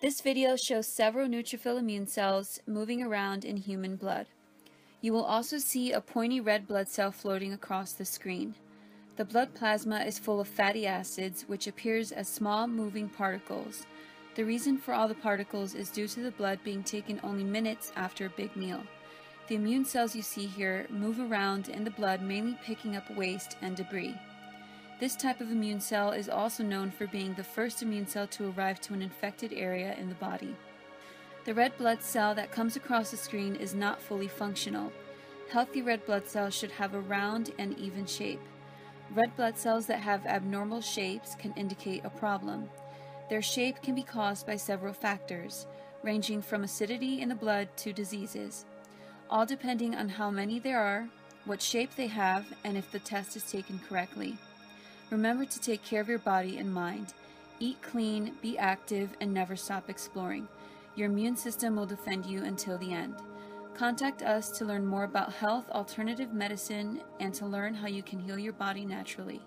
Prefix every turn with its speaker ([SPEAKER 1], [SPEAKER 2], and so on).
[SPEAKER 1] This video shows several neutrophil immune cells moving around in human blood. You will also see a pointy red blood cell floating across the screen. The blood plasma is full of fatty acids, which appears as small moving particles. The reason for all the particles is due to the blood being taken only minutes after a big meal. The immune cells you see here move around in the blood mainly picking up waste and debris. This type of immune cell is also known for being the first immune cell to arrive to an infected area in the body. The red blood cell that comes across the screen is not fully functional. Healthy red blood cells should have a round and even shape. Red blood cells that have abnormal shapes can indicate a problem. Their shape can be caused by several factors, ranging from acidity in the blood to diseases, all depending on how many there are, what shape they have, and if the test is taken correctly. Remember to take care of your body and mind. Eat clean, be active, and never stop exploring. Your immune system will defend you until the end. Contact us to learn more about health, alternative medicine, and to learn how you can heal your body naturally.